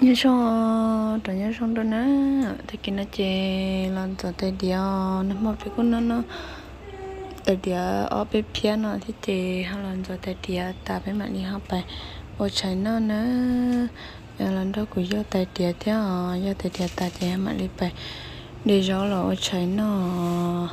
như sao trở như sao đó nè. Thì cái nó chè lần cho tay đi nó mà phải con nó nó tay đi ở bên phía nó thì chè hai lần cho tay đi ta bên mặt đi học bài ở trái nó nè. Lần đó cũng do tay đi theo do tay đi ta chè mặt đi bài để rõ là ở trái nó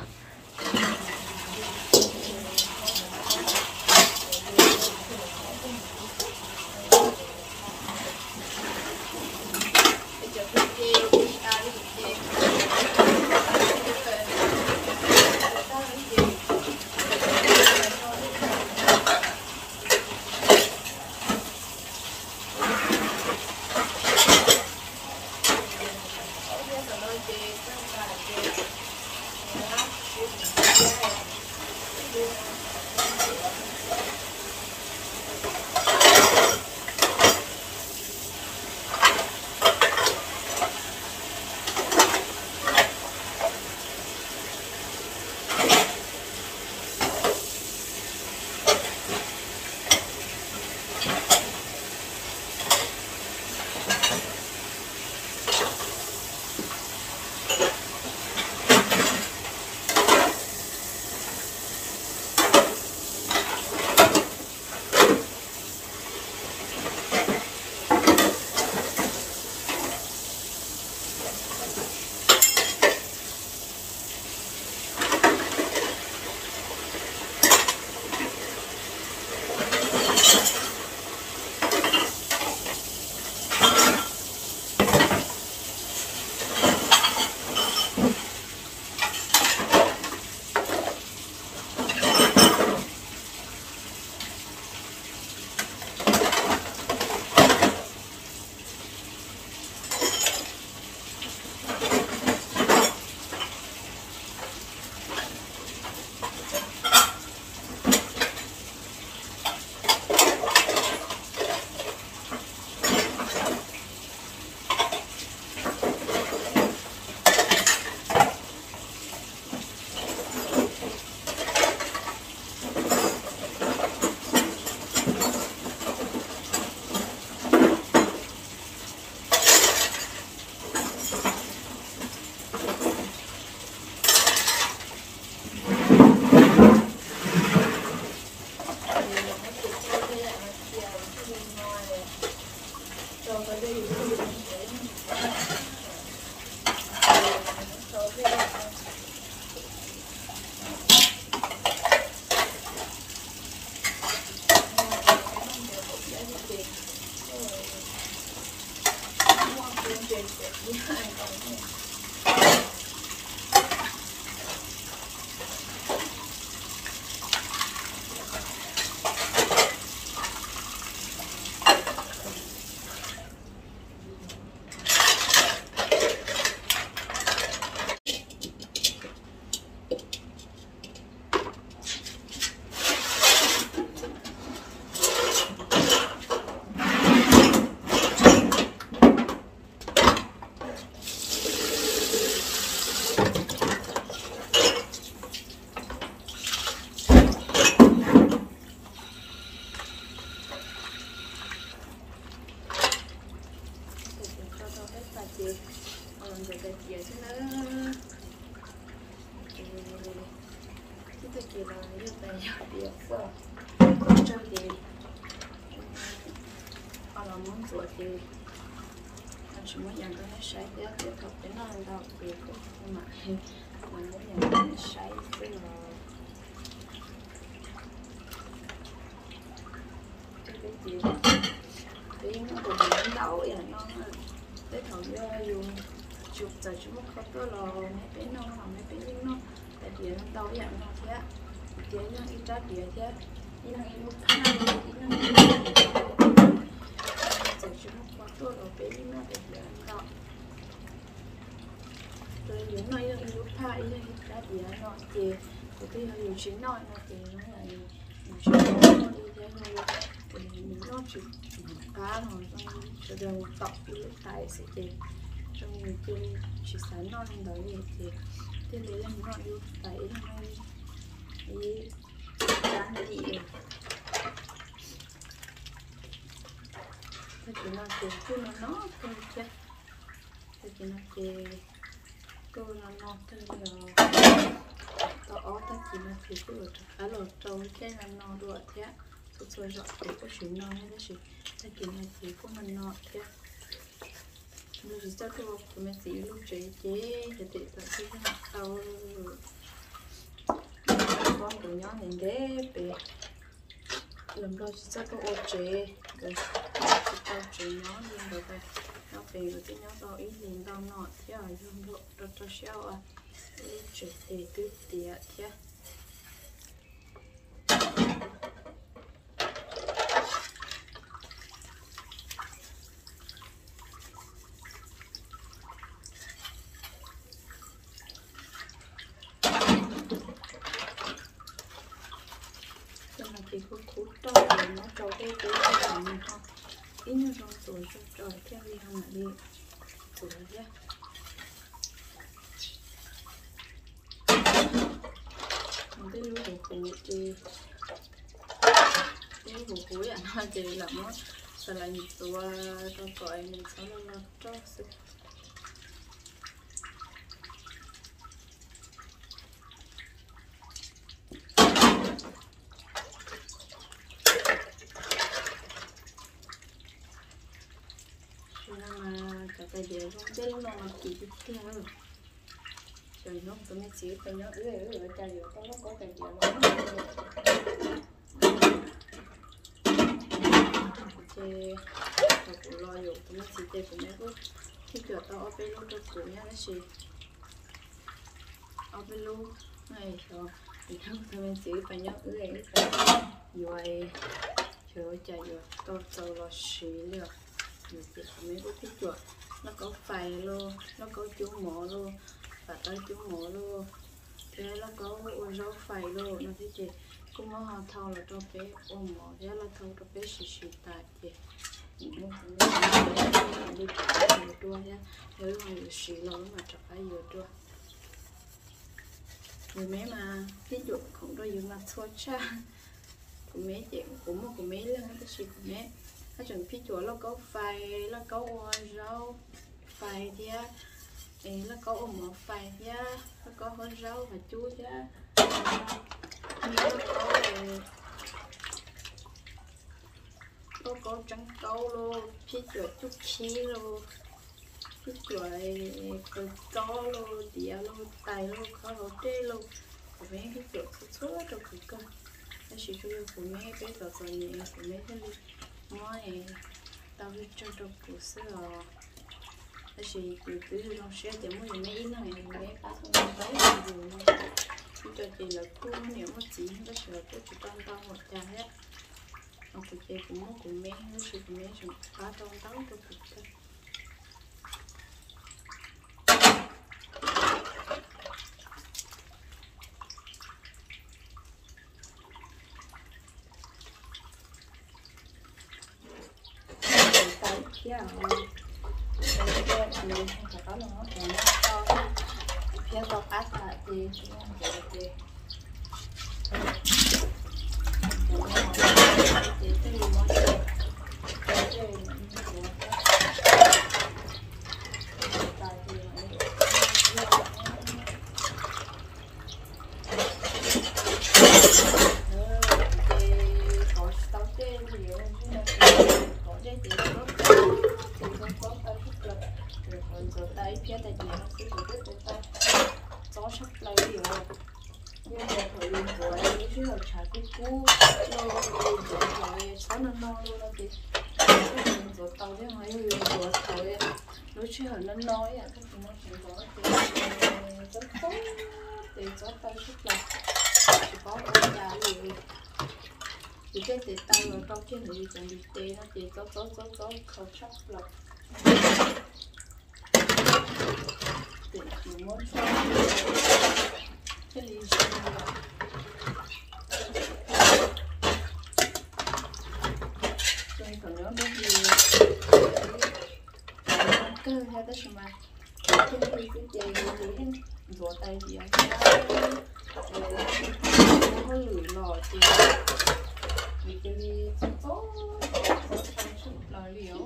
chúng muốn nhận cái sấy tiếp tiếp tục đến nó đâu việc của mà mình muốn nhận cái sấy bây giờ cái gì? Cái nó cũng lãnh đạo vậy nó cái thằng do dùng chụp tại chúng nó có có lò, mấy bé nó hoặc mấy bé nó, tại vì nó đau vậy nó thế thế nó ít ra địa thế nó ít một tháng nó ít nó sono chúng nó quá tôi là bé nó để để nó rồi những nơi nó ít pa ít nó ít ra địa nó thì cái cái nhiều chuyện nói nó thì nó là nhiều chuyện nó đi thế nó thì mình nó chỉ cá rồi trong cho đầu tập lúc tại sẽ thì trong người tiên chỉ sản non đó thì thì thế đấy là nó yêu tại nó ý cá gì thì chị nó chị cứ nó nó thôi chứ thì chị nó chị cứ nó nó thôi rồi tao ó tao chị nó cứ ở khá là trâu cái là nó đùa thế tôi rồi rồi có chuyện nó hay là chị tao chị nó chị có mình nó thế bây giờ tao cứ tụi mình chị lúc chị chị thì chị tao chị nó tao con của nhỏ này đẹp làm đôi chị tao có ô chị tao chỉ nó nhưng rồi đây nó về rồi cái nhau tao ý liền tao nọ thế à dùng độ cho cho sao à lúc chế để cứ tiệt thế thì cứ cút cho nó cho cái cái cái này mình không ít nhất trong tuổi cho trời, theo đi không lại đi. Tuổi ra mình cái lúa hồ cụ thì cái hồ cụ ấy à? nó à, chị là nó sẽ là những tuổi trong cõi mình sẽ là nó cho nó mà kỳ tiếp theo trời nó tụi mấy chỉ phải nhớ ứ ứ ứ trời giờ nó có của tao ở bên cho nhá nó ở bên này rồi thì không tụi mấy chỉ phải nhớ ứ ứ rồi trời ơi trời giờ tao tao lo xí liền mình sẽ mấy cái chuột nó có phầy luôn, nó có chú mỏ luôn, và tới chú mỏ luôn. Thế nó có rau phầy luôn, nó thấy chị cũng có họ thâu là cho bé ôm mỏ thế là thâu cho bé xì xì tại chị. Nó cũng đi đi đua nhá nếu mà nhiều xì lâu mà chẳng phải vừa đua người mấy mà ví dụ cũng đôi dùng là thua cha. Của mấy chị cũng của mấy lần cái gì của mấy nó chuẩn phi chúa nó có phai nó có rau phai thì thì nó có một phai thì nó có hơn rau và chú thì nó có có có trắng câu luôn phi chúa chút chi luôn phi chúa cái có luôn địa luôn tài luôn có lỗ tê luôn của mấy cái chúa số số trong cái cơ nó chỉ cho của mấy cái tờ tờ nhẹ, của mấy cái moi tao biết cho cho cụ sữa cái chỉ từ từ nó sẽ thì muốn những mấy nó ngày mấy cá không thấy mà luôn cho chị là cô nếu mà chỉ nó sẽ là cô chỉ tăng tao một trà hết. Ông cụ chị cũng muốn cùng mấy nó sẽ cùng mấy chúng cá thông tao cho cụ chơi chứ à cái thì phải có nó thì nó to phía to áp lại thì nó sẽ được thì cái gì nó sẽ tay phía tay gì nó cứ tự biết tự tay gió sắp lấy điều nhưng mà thời điểm của em chứ là trả cái cú nó rồi rồi sáu năm no luôn đó thì rồi tàu thế mà yêu rồi tàu nó chứ là nó nói à cái gì nó chỉ có thì rất khó thì gió tay rất là chỉ có ở nhà gì chỉ cái thì tao rồi trong cái này chẳng bị tê nó chỉ có có có có khẩu sắc là để chỉ muốn cái lý do rồi còn nữa bây giờ cơ hay đó mà cái gì cái gì gì rửa tay thì à hơi lửa lò thì vì cái gì tốt lò liễu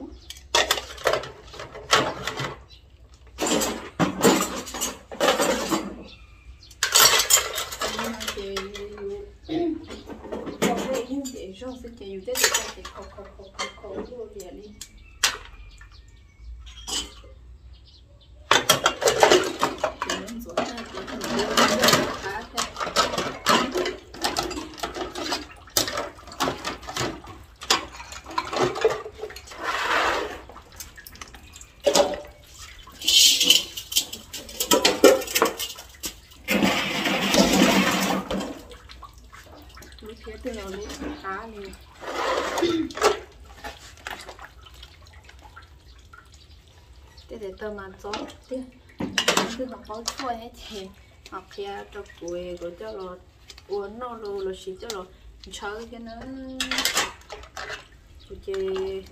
thế để mà cho chứ cứ học có thôi hết thì học kia cho cuối rồi cho nó uống nó rồi rồi xí cho nó. Chơi cái nó chơi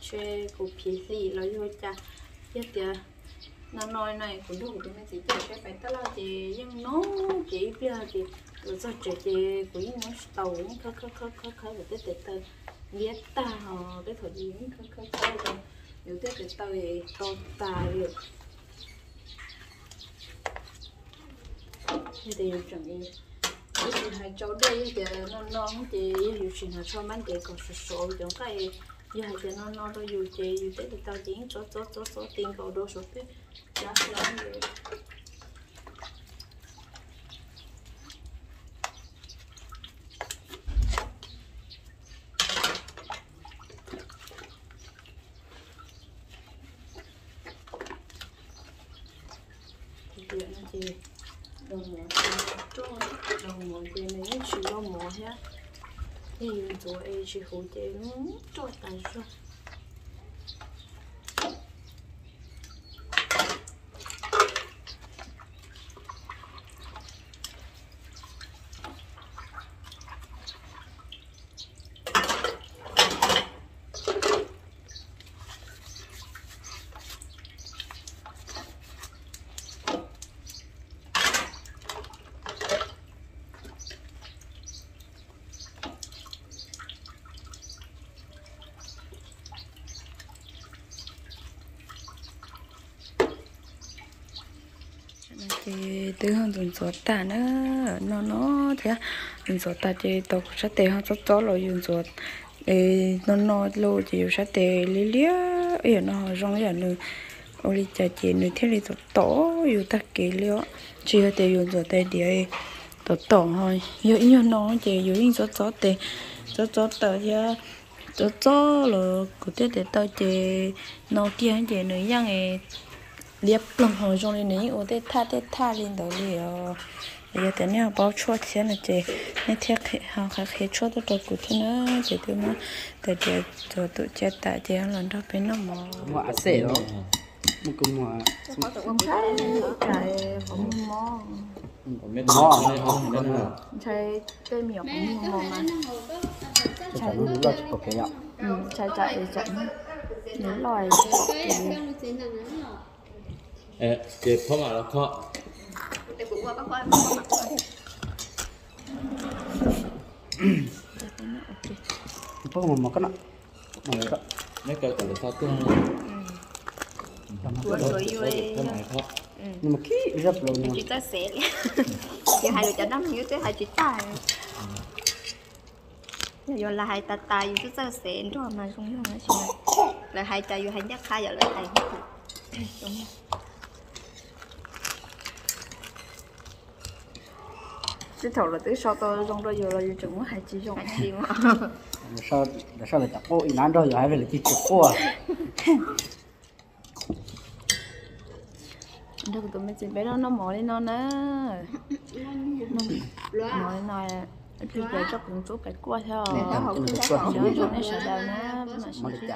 chơi cục phí gì nó vô cha. Biết chưa à, nó nói này cũng đủ tụi mình chỉ chơi cái phải tất là chị nhưng nó chỉ bây giờ chị rồi sao chị chị của những nó tàu khơ khơ khơ khơ khơ rồi tới tới tới biết ta cái thời gì khơ khơ khơ rồi nếu tới cái tàu thì to tài được thì đều chuẩn bị cái gì hai cháu đây giờ nó nó thì yêu chuyện là cho mang để còn số số giống cái yêu hai cái nó nó đôi yêu chị yêu tới thì tao chỉ số số số số tiền cầu đô số cái giá lắm rồi thì nó chỉ đồng mỏ cho đồng hồ thì mình chỉ lo mỏ ha thì rồi ấy chỉ hỗ trợ nó cho. tài sản thì hơn dùng gió ta nữa. Nó nó thế à? dùng gió ta thì tộc sát tê hơn số số rồi dùng gió, ê, nó nó lô thì sát tê lý lý ấy à, nó rong là nữa ôi chả chỉ nữa thế thì tổ tổ อยู่ ta kỹ liễu chỉ là tê dùng số tệ để tộc tổ thôi. Yêu yêu nó chỉ dùng gió gió tê gió gió số tờ chứ gió gió là của tết để tao chỉ nó kia chỉ nữa yang ấy liếp lòng hồ trong lên này ô tê tha tê tha lên đó đi ờ giờ tên nhau bao chua thế là chị nè thiệt hàng khác hết chua tôi tôi cũng thế nữa chị tôi mà tại chị tôi tôi chết tại chị lần đó bên nó mò mò sẻ đó một cái mò cái mò mò chạy cái miệng cũng mò mà chạy lúc đó chỉ có cái ạ chạy chạy chạy nếu loài えでパマラカパママカナマカメカカルサトンパマカパマカ nhưng ừ. mà khi rất lâu nữa chị ta sẽ thì hai đứa cháu đâm như thế hai chị ta giờ là hai ta ta như ta sẽ mà không là hai ta như hai nhắc hai giờ lại hai đúng cái thầu là tới sau tôi trong đó giờ là giờ chừng hai chị trong hai chị mà. Sao là sao là chặt bộ nán rồi rồi hay là chỉ chặt bộ à. đâu tụi mình chỉ bé nó nó mò lên nó nè mò lên nó thì giờ cho cũng chút cái qua theo. Tao học cái cho nó sợ đâu nè mà chứ